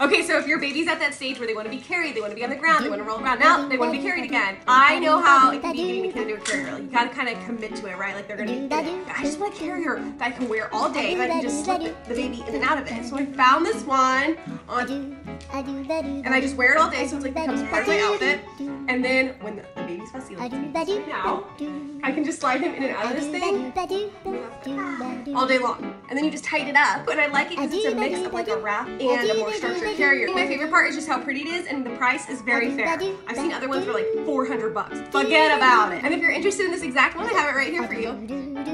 Okay, so if your baby's at that stage where they want to be carried, they want to be on the ground, they want to roll around, now they want to be carried again. I know how it can be getting the kid into a carrier. You gotta kind of commit to it, right? Like they're gonna. I just want a carrier that I can wear all day, I can just slip the baby in and out of it. So I found this one on, and I just wear it all day, so it's like becomes part of my outfit. And then when the, baby's fussy, like now, I can just slide him in and out of this thing all day long. And then you just tighten it up. And I like it because it's a mix of like a wrap and a more structured carrier. My favorite part is just how pretty it is and the price is very fair. I've seen other ones for like 400 bucks. Forget about it. And if you're interested in this exact one, I have it right here for you.